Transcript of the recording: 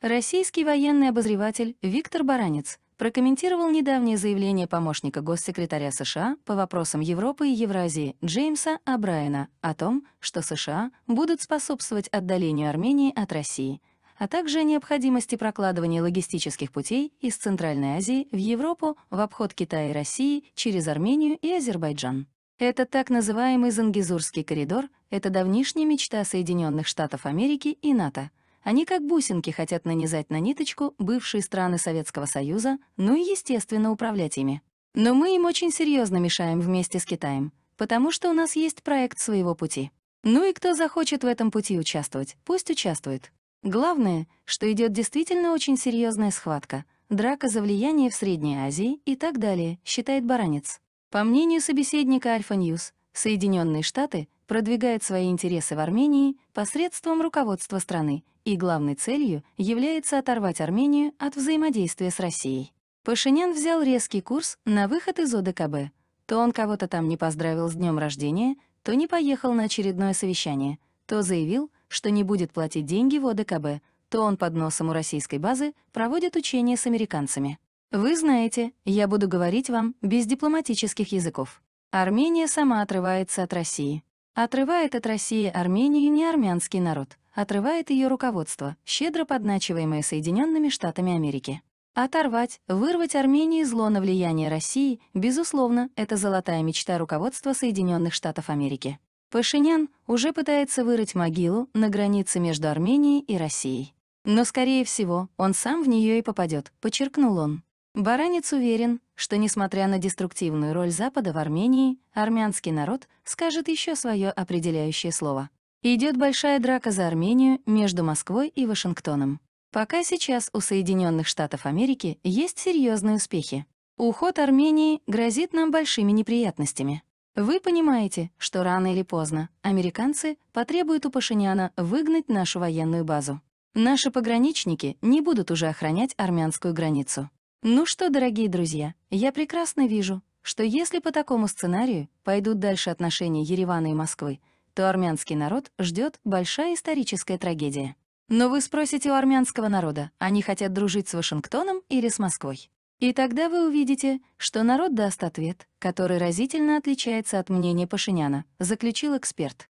Российский военный обозреватель Виктор Баранец прокомментировал недавнее заявление помощника госсекретаря США по вопросам Европы и Евразии Джеймса Абрайена о том, что США будут способствовать отдалению Армении от России, а также о необходимости прокладывания логистических путей из Центральной Азии в Европу в обход Китая и России через Армению и Азербайджан. Это так называемый Зангизурский коридор, это давнишняя мечта Соединенных Штатов Америки и НАТО — они как бусинки хотят нанизать на ниточку бывшие страны Советского Союза, ну и, естественно, управлять ими. Но мы им очень серьезно мешаем вместе с Китаем, потому что у нас есть проект своего пути. Ну и кто захочет в этом пути участвовать, пусть участвует. Главное, что идет действительно очень серьезная схватка, драка за влияние в Средней Азии и так далее, считает Баранец. По мнению собеседника Альфа Ньюс, Соединенные Штаты продвигают свои интересы в Армении посредством руководства страны и главной целью является оторвать Армению от взаимодействия с Россией. Пашинян взял резкий курс на выход из ОДКБ. То он кого-то там не поздравил с днем рождения, то не поехал на очередное совещание, то заявил, что не будет платить деньги в ОДКБ, то он под носом у российской базы проводит учения с американцами. Вы знаете, я буду говорить вам без дипломатических языков. Армения сама отрывается от России. Отрывает от России Армению не армянский народ, отрывает ее руководство, щедро подначиваемое Соединенными Штатами Америки. Оторвать, вырвать Армении зло на влияние России, безусловно, это золотая мечта руководства Соединенных Штатов Америки. Пашинян уже пытается вырыть могилу на границе между Арменией и Россией. Но, скорее всего, он сам в нее и попадет, подчеркнул он. Баранец уверен, что, несмотря на деструктивную роль Запада в Армении, армянский народ скажет еще свое определяющее слово. Идет большая драка за Армению между Москвой и Вашингтоном. Пока сейчас у Соединенных Штатов Америки есть серьезные успехи. Уход Армении грозит нам большими неприятностями. Вы понимаете, что рано или поздно американцы потребуют у Пашиняна выгнать нашу военную базу. Наши пограничники не будут уже охранять армянскую границу. Ну что, дорогие друзья, я прекрасно вижу, что если по такому сценарию пойдут дальше отношения Еревана и Москвы, то армянский народ ждет большая историческая трагедия. Но вы спросите у армянского народа, они хотят дружить с Вашингтоном или с Москвой? И тогда вы увидите, что народ даст ответ, который разительно отличается от мнения Пашиняна, заключил эксперт.